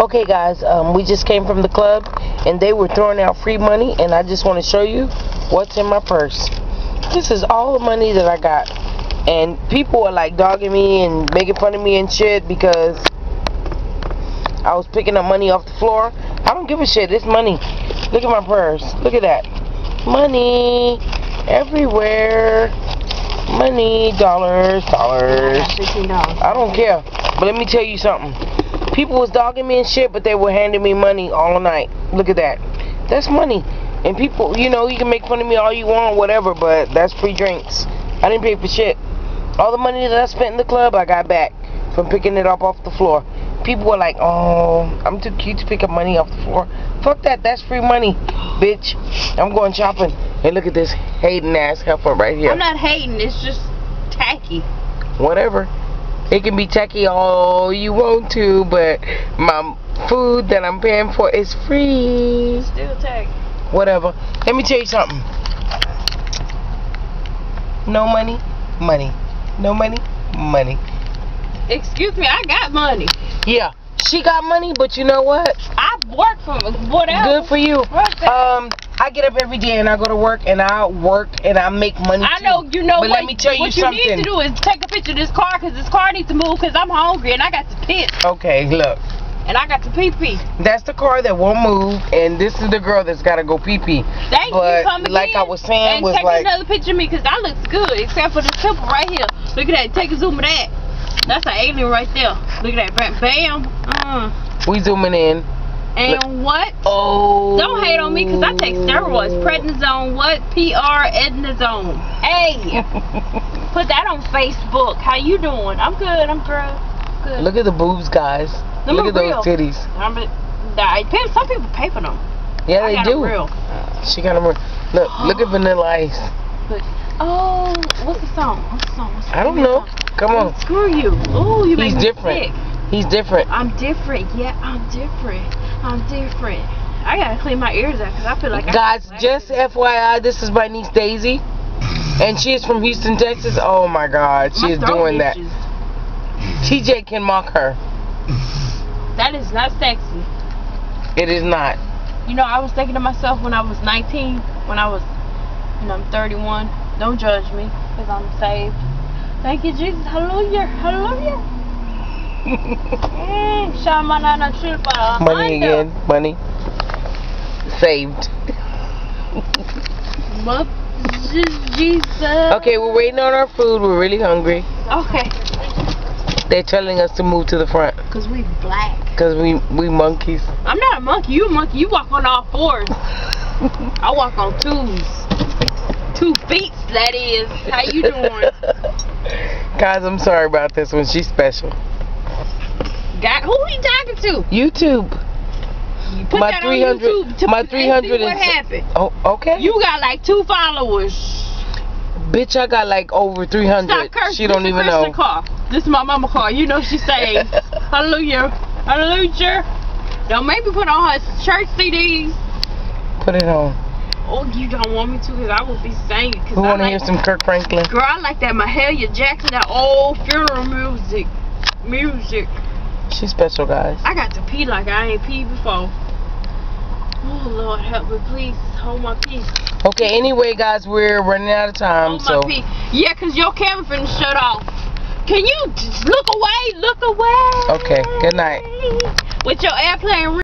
Okay, guys, um, we just came from the club and they were throwing out free money, and I just want to show you what's in my purse. This is all the money that I got, and people are like dogging me and making fun of me and shit because I was picking up money off the floor. I don't give a shit. It's money. Look at my purse. Look at that. Money everywhere. Money, dollars, dollars. $15. I don't care. But let me tell you something. People was dogging me and shit, but they were handing me money all night. Look at that. That's money. And people, you know, you can make fun of me all you want, whatever, but that's free drinks. I didn't pay for shit. All the money that I spent in the club, I got back from picking it up off the floor. People were like, oh, I'm too cute to pick up money off the floor. Fuck that, that's free money, bitch. I'm going shopping. And look at this hating ass helper right here. I'm not hating, it's just tacky. whatever. It can be tacky all you want to, but my food that I'm paying for is free. Still tacky. Whatever. Let me tell you something. No money, money. No money, money. Excuse me, I got money. Yeah, she got money, but you know what? I work for whatever. Good for you. Um, I get up every day and I go to work and I work and I make money. I too. know, you know But what, let me tell you what you need to do is take a picture of this car because this car needs to move because I'm hungry and I got to piss Okay, look. and I got to pee pee. That's the car that won't move, and this is the girl that's got to go pee pee. Thank But you. Come like I was saying, and was take like- another picture of me because that looks good except for this pimple right here. Look at that. Take a zoom of that. That's an alien right there. Look at that. Bam. Bam. Uh. We zooming in. And what? Oh. Don't hate on me because I take steroids. Prednisone, what? PR, Ednazone. Hey, put that on Facebook. How you doing? I'm good. I'm good. Good. Look at the boobs, guys. Them Look at those titties. I'm I some people pay for them. Yeah, I they got do. them real. Uh, she got them. real. Look, look at Vanilla Ice. Oh, what's the song? What's the song? What's the I don't know. Come on. Screw you. Oh, you make He's me different. sick. He's different. I'm different. Yeah, I'm different. I'm different. I gotta clean my ears out because I feel like Guys, just FYI, this is my niece Daisy, and she is from Houston, Texas. Oh my God, she My is doing that. itches. TJ can mock her. That is not sexy. It is not. You know, I was thinking to myself when I was 19, when I was, and I'm 31. Don't judge me, because I'm saved. Thank you, Jesus. Hallelujah. Hallelujah. Money again. Money. Saved. Okay, we're waiting on our food. We're really hungry. Okay. They're telling us to move to the front Because we black. because we we monkeys. I'm not a monkey. You a monkey. You walk on all fours. I walk on twos. Two feet, that is. How you doing? Guys, I'm sorry about this one. She's special. Got who he talking to? YouTube. You put My that 300 on YouTube to my 300 see what is- happened. Oh, okay. You got like two followers. bitch, I got like over 300. Stop cursing. She don't this even know. Car. This is my mama car. You know she saved. Hallelujah. Hallelujah. Don't make me put on her church CDs. Put it on. Oh, you don't want me to because I will be singing. Cause I want to like, hear some Kirk Franklin. Girl, I like that Mahalia Jackson, that old funeral music. Music. She's special, guys. I got to pee like I ain't peed before. Oh, Lord, help me, please. Hold my pee. Okay, anyway, guys, we're running out of time, Hold so my pee. Yeah, because your camera finna shut off. Can you just look away? Look away. Okay, good night. With your airplane